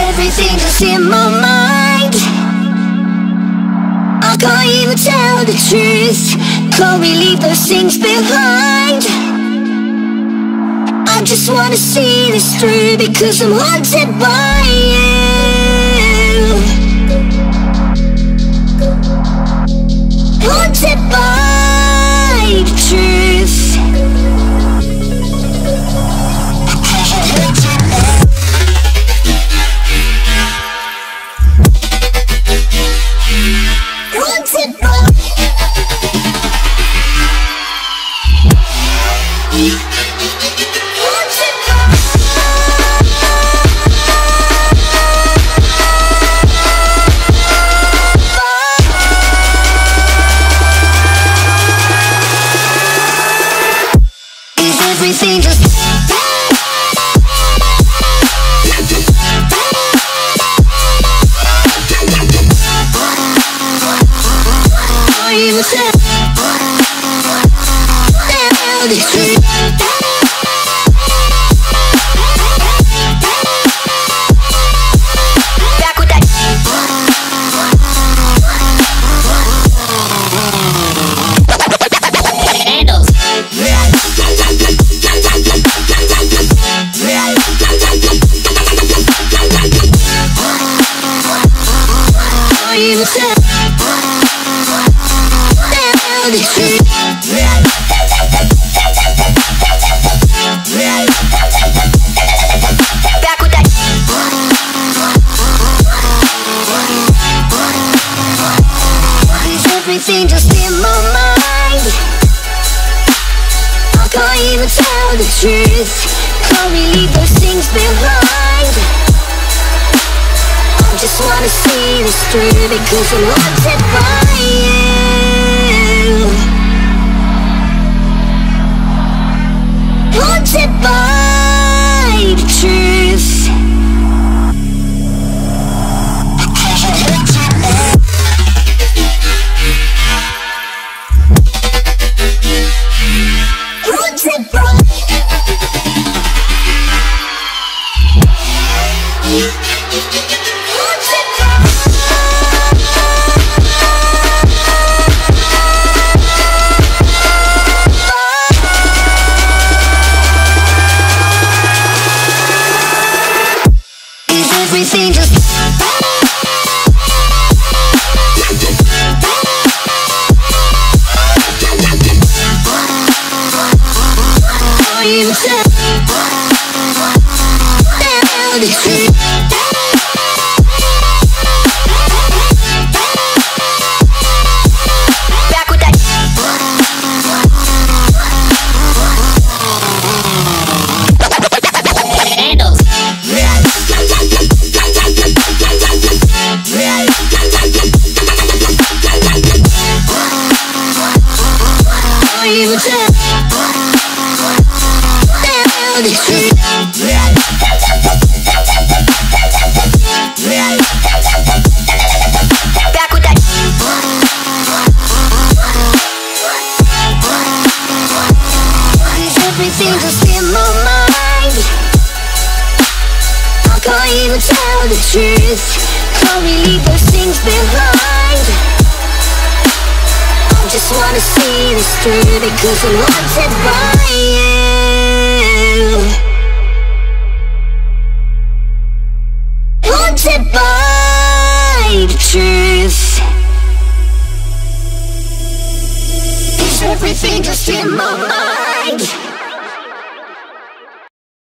everything just in my mind. I can't even tell the truth. Can't we leave those things behind. I just wanna see this through Because I'm haunted by you everything just the everything just in my mind? I can't even tell the truth Can't leave those things behind? I just wanna see this through Because I'm haunted by you everything just Truth Back with that Handles? Everything just in my mind? I can't even tell the truth Can't we leave those things behind? I just wanna see this through Because I'm haunted by you Haunted by the truth Is everything just in my mind?